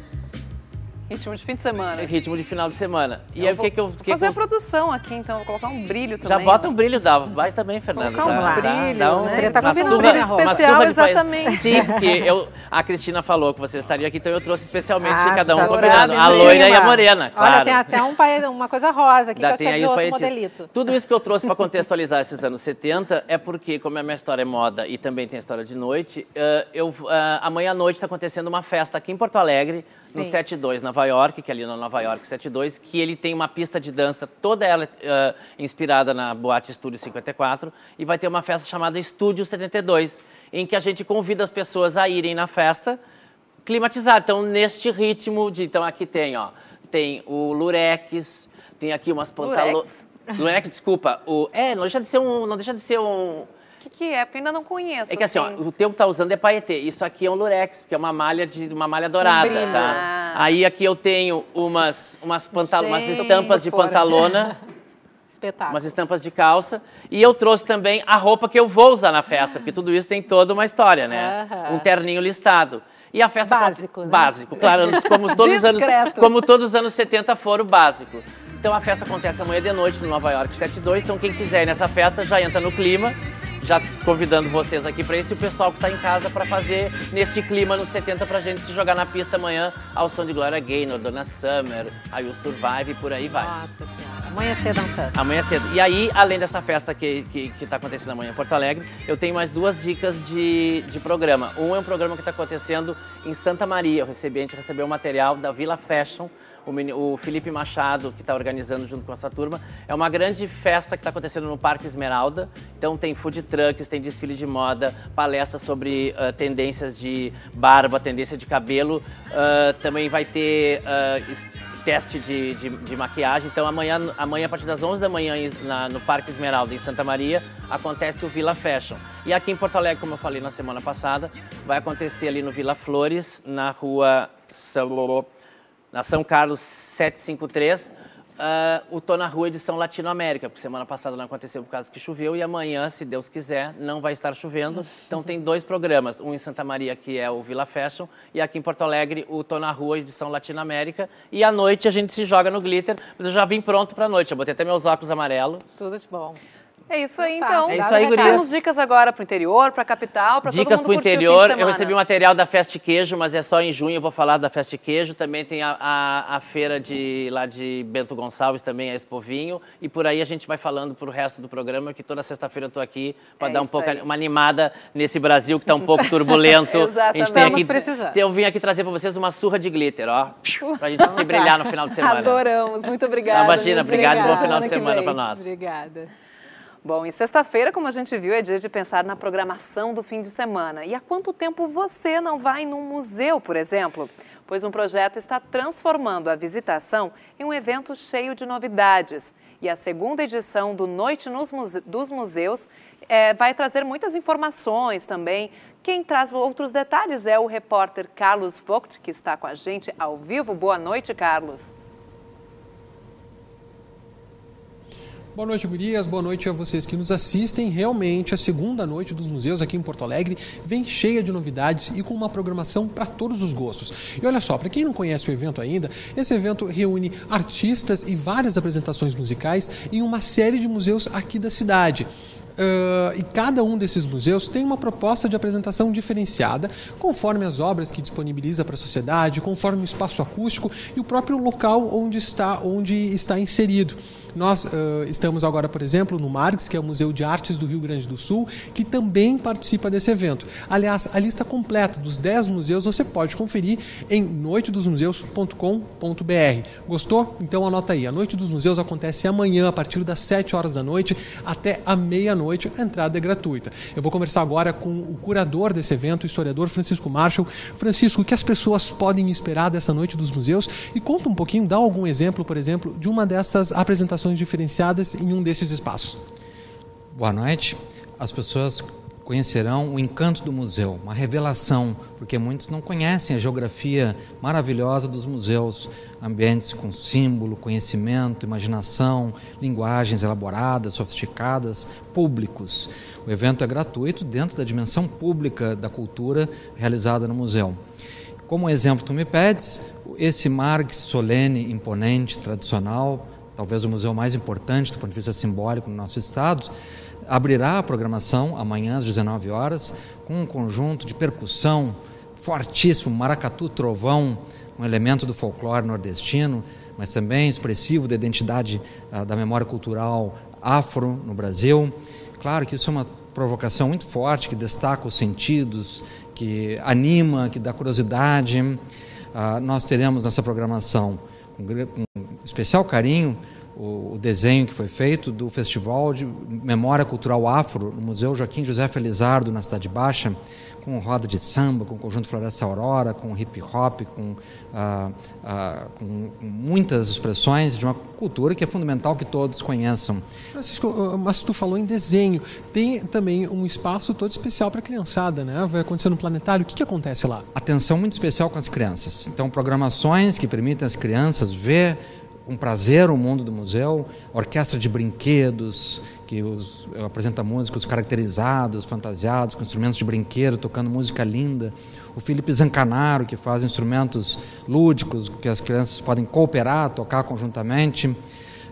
Ritmo de fim de semana. Ritmo de final de semana. E aí o que que eu. Vou que fazer que a produção aqui, então. Vou colocar um brilho também. Já bota um brilho, dá. Vai também, Fernanda. Colocar um já, brilho, dá, dá um, né? uma Tá combinando surra- um brilho uma especial, exatamente. Sim, porque eu, a Cristina falou que você estaria aqui, então eu trouxe especialmente Ah, cada um tá combinando. adorado, A loira e a morena, claro. Olha, tem até um, pai- uma coisa rosa aqui, Ainda que eu acho que é modelito. Tudo isso que eu trouxe para contextualizar esses anos 70 é porque, como a minha história é moda e também tem história de noite, eh, eu, eh, amanhã à noite está acontecendo uma festa aqui em Porto Alegre, no Sim. 72 Nova York, que é ali no Nova York 72, que ele tem uma pista de dança, toda ela eh, inspirada na Boate Estúdio 54, e vai ter uma festa chamada Estúdio 72, em que a gente convida as pessoas a irem na festa climatizado. Então, neste ritmo de. Então, aqui tem, ó. Tem o Lurex, tem aqui umas pantalones. Lurex? Lurex, desculpa. O, é, não deixa de ser um. Não deixa de ser um. Que, é? Porque ainda não conheço. É que assim, ó, o teu que tá usando é paetê. Isso aqui é um lurex, porque é uma malha de uma malha dourada, brilho. tá? Ah. Aí aqui eu tenho umas umas, pantal umas estampas de fora. pantalona, Espetáculo. umas estampas de calça, e eu trouxe também a roupa que eu vou usar na festa, porque tudo isso tem toda uma história, né? Aham. Um terninho listado. E a festa Básico, né? básico, claro, como todos os anos como todos os anos 70 foram básico. Então a festa acontece amanhã de noite no Nova York 72, então quem quiser ir nessa festa já entra no clima, já convidando vocês aqui para isso e o pessoal que está em casa para fazer nesse clima nos 70 pra gente se jogar na pista amanhã ao som de Gloria Gaynor, Donna Summer, aí o Survive e por aí vai. Nossa Senhora. Amanhã cedo dançando. Amanhã cedo. E aí, além dessa festa que, que, que tá acontecendo amanhã em Porto Alegre, eu tenho mais duas dicas de, de programa. Um é um programa que está acontecendo em Santa Maria. Eu recebi, a gente recebeu um material da Vila Fashion, o, o Felipe Machado, que está organizando junto com essa turma. É uma grande festa que está acontecendo no Parque Esmeralda. Então tem food trucks, tem desfile de moda, palestras sobre ah, tendências de barba, tendência de cabelo. Ah, também vai ter es- teste de, de, de maquiagem. Então, amanhã, amanhã, a partir das 11 da manhã, na- no Parque Esmeralda, em Santa Maria, acontece o Vila Fashion. E aqui em Porto Alegre, como eu falei na semana passada, vai acontecer ali no Vila Flores, na rua São, na São Carlos 753. ah, o Tô na Rua edição Latinoamérica, porque semana passada não aconteceu por causa que choveu e amanhã, se Deus quiser, não vai estar chovendo. Então tem dois programas, um em Santa Maria, que é o Vila Fashion, e aqui em Porto Alegre, o Tô na Rua edição Latinoamérica. E à noite a gente se joga no glitter, mas eu já vim pronto pra noite, eu botei até meus óculos amarelos. Tudo de bom. É isso aí, Tá, então. É isso aí, gurias. Temos dicas agora para o interior, para a capital, para todo mundo Dicas pro curtir o fim de interior. Eu recebi um material da Festa Queijo, mas é só em junho. Eu vou falar da Festa Queijo. Também tem a, a, a feira de lá de Bento Gonçalves, também a Expo Vinho. E por aí a gente vai falando pro resto do programa, que toda sexta-feira eu tô aqui para É dar um pouco aí. uma animada nesse Brasil que tá um pouco turbulento. A gente tem Exatamente. aqui, precisando. eu vim aqui trazer para vocês uma surra de glitter, ó, pra gente se brilhar no final de semana. Adoramos, muito obrigada. Imagina, gente. obrigado, bom Semana final de semana vem. para nós. Obrigada. Bom, e sexta-feira, como a gente viu, é dia de pensar na programação do fim de semana. E há quanto tempo você não vai num museu, por exemplo? Pois um projeto está transformando a visitação em um evento cheio de novidades. E a segunda edição do Noite nos Muse- dos Museus eh, vai trazer muitas informações também. Quem traz outros detalhes é o repórter Carlos Vogt, que está com a gente ao vivo. Boa noite, Carlos. Boa noite, gurias. Boa noite a vocês que nos assistem. Realmente, a segunda noite dos museus aqui em Porto Alegre vem cheia de novidades e com uma programação para todos os gostos. E olha só, para quem não conhece o evento ainda, esse evento reúne artistas e várias apresentações musicais em uma série de museus aqui da cidade. Uh, e cada um desses museus tem uma proposta de apresentação diferenciada, conforme as obras que disponibiliza para a sociedade, conforme o espaço acústico e o próprio local onde está, onde está inserido. Nós uh, estamos agora, por exemplo, no Marx, que é o Museu de Artes do Rio Grande do Sul, que também participa desse evento. Aliás, a lista completa dos 10 museus você pode conferir em noitedosmuseus.com.br. Gostou? Então anota aí. A Noite dos Museus acontece amanhã, a partir das 7 horas da noite até a meia-noite. A entrada é gratuita. Eu vou conversar agora com o curador desse evento, o historiador Francisco Marshall. Francisco, o que as pessoas podem esperar dessa Noite dos Museus? E conta um pouquinho, dá algum exemplo, por exemplo, de uma dessas apresentações diferenciadas em um desses espaços. Boa noite. As pessoas conhecerão o encanto do museu, uma revelação, porque muitos não conhecem a geografia maravilhosa dos museus, ambientes com símbolo, conhecimento, imaginação, linguagens elaboradas, sofisticadas, públicos. O evento é gratuito dentro da dimensão pública da cultura realizada no museu. Como exemplo, tu me pedes, esse Marx solene, imponente, tradicional, talvez o museu mais importante do ponto de vista simbólico no nosso estado, abrirá a programação amanhã às 19 horas com um conjunto de percussão fortíssimo, maracatu trovão, um elemento do folclore nordestino, mas também expressivo da identidade uh, da memória cultural afro no Brasil. Claro que isso é uma provocação muito forte que destaca os sentidos, que anima, que dá curiosidade. Uh, nós teremos nessa programação com, especial carinho o, desenho que foi feito do Festival de Memória Cultural Afro no Museu Joaquim José Felizardo, na Cidade Baixa, com roda de samba, com o conjunto Floresta Aurora, com hip hop, com, ah, ah, com, muitas expressões de uma cultura que é fundamental que todos conheçam. Francisco, mas tu falou em desenho, tem também um espaço todo especial para a criançada, né? Vai acontecer no planetário, o que, que acontece lá? Atenção muito especial com as crianças. Então, programações que permitem às crianças ver com prazer o mundo do museu, orquestra de brinquedos, que os, apresenta músicos caracterizados, fantasiados, com instrumentos de brinquedo, tocando música linda. O Felipe Zancanaro, que faz instrumentos lúdicos, que as crianças podem cooperar, tocar conjuntamente.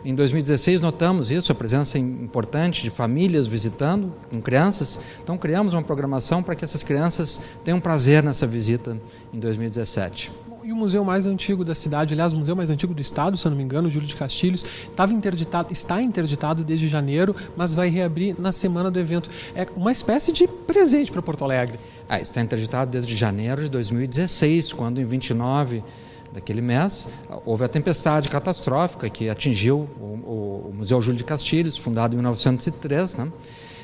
Em 2016 notamos isso, a presença importante de famílias visitando com crianças. Então criamos uma programação para que essas crianças tenham prazer nessa visita em 2017 e o museu mais antigo da cidade, aliás, o museu mais antigo do estado, se eu não me engano, Júlio de Castilhos, estava interditado, está interditado desde janeiro, mas vai reabrir na semana do evento. É uma espécie de presente para Porto Alegre. Ah, está interditado desde janeiro de 2016, quando em 29 daquele mês houve a tempestade catastrófica que atingiu o, o Museu Júlio de Castilhos, fundado em 1903, né?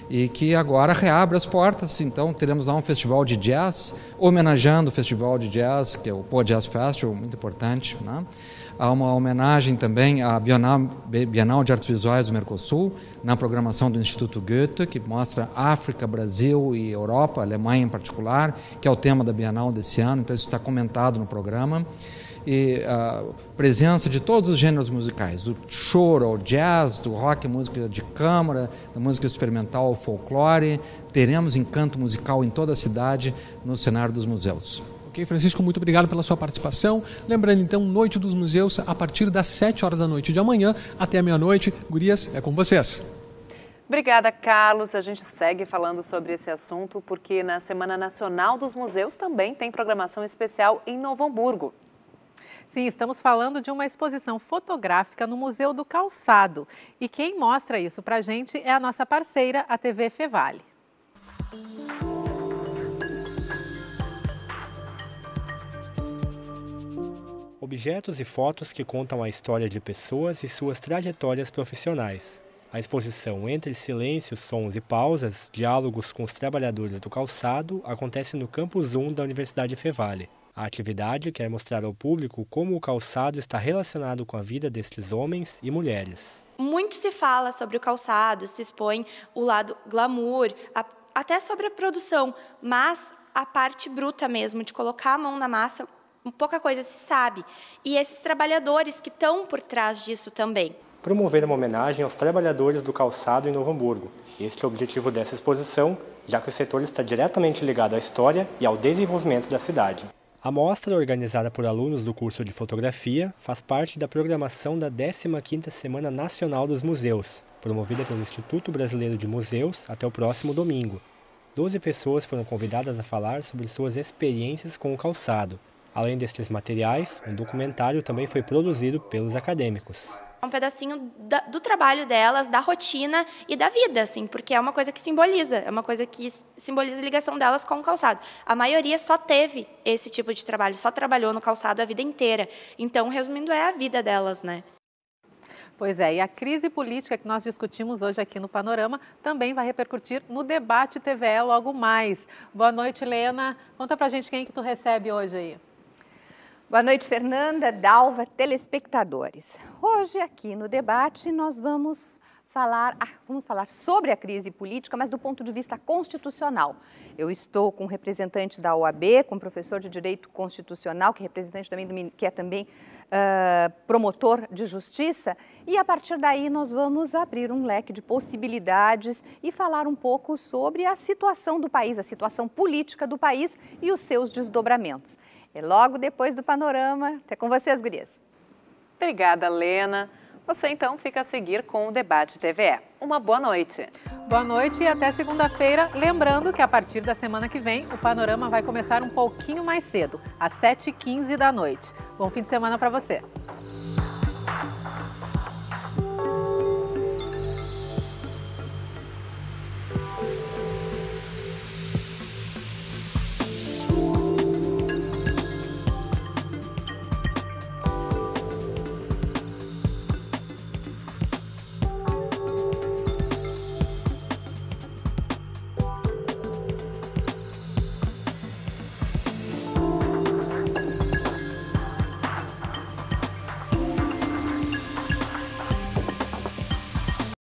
E que agora reabre as portas. Então teremos lá um festival de jazz, homenageando o festival de jazz, que é o Po Jazz Festival, muito importante. Né? Há uma homenagem também à Bienal, Bienal de Artes Visuais do Mercosul, na programação do Instituto Goethe, que mostra África, Brasil e Europa, Alemanha em particular, que é o tema da Bienal desse ano, então isso está comentado no programa e a presença de todos os gêneros musicais, do choro ao jazz, do rock, música de câmara, da música experimental ao folclore. Teremos encanto musical em toda a cidade no cenário dos museus. Ok, Francisco, muito obrigado pela sua participação. Lembrando então, Noite dos Museus, a partir das 7 horas da noite de amanhã até a meia-noite. Gurias, é com vocês. Obrigada, Carlos. A gente segue falando sobre esse assunto porque na Semana Nacional dos Museus também tem programação especial em Novo Hamburgo. Sim, estamos falando de uma exposição fotográfica no Museu do Calçado. E quem mostra isso para gente é a nossa parceira, a TV Fevale. Objetos e fotos que contam a história de pessoas e suas trajetórias profissionais. A exposição Entre Silêncios, Sons e Pausas, Diálogos com os Trabalhadores do Calçado acontece no Campus 1 da Universidade Fevale. A atividade quer mostrar ao público como o calçado está relacionado com a vida destes homens e mulheres. Muito se fala sobre o calçado, se expõe o lado glamour, a, até sobre a produção, mas a parte bruta mesmo, de colocar a mão na massa, pouca coisa se sabe. E esses trabalhadores que estão por trás disso também. Promover uma homenagem aos trabalhadores do calçado em Novo Hamburgo. Este é o objetivo dessa exposição, já que o setor está diretamente ligado à história e ao desenvolvimento da cidade. A mostra, organizada por alunos do curso de fotografia, faz parte da programação da 15ª Semana Nacional dos Museus, promovida pelo Instituto Brasileiro de Museus até o próximo domingo. Doze pessoas foram convidadas a falar sobre suas experiências com o calçado. Além destes materiais, um documentário também foi produzido pelos acadêmicos um pedacinho da, do trabalho delas, da rotina e da vida, assim, porque é uma coisa que simboliza, é uma coisa que simboliza a ligação delas com o calçado. A maioria só teve esse tipo de trabalho, só trabalhou no calçado a vida inteira. Então, resumindo, é a vida delas, né? Pois é, e a crise política que nós discutimos hoje aqui no Panorama também vai repercutir no debate TVE logo mais. Boa noite, Lena. Conta pra gente quem que tu recebe hoje aí. Boa noite, Fernanda, Dalva, telespectadores. Hoje aqui no debate nós vamos falar, ah, vamos falar sobre a crise política, mas do ponto de vista constitucional. Eu estou com um representante da OAB, com um professor de Direito Constitucional, que é representante também do, que é também uh, promotor de justiça, e a partir daí nós vamos abrir um leque de possibilidades e falar um pouco sobre a situação do país, a situação política do país e os seus desdobramentos. E logo depois do panorama, até com vocês, gurias. Obrigada, Lena. Você então fica a seguir com o Debate TVE. Uma boa noite. Boa noite e até segunda-feira. Lembrando que a partir da semana que vem, o Panorama vai começar um pouquinho mais cedo, às 7h15 da noite. Bom fim de semana para você.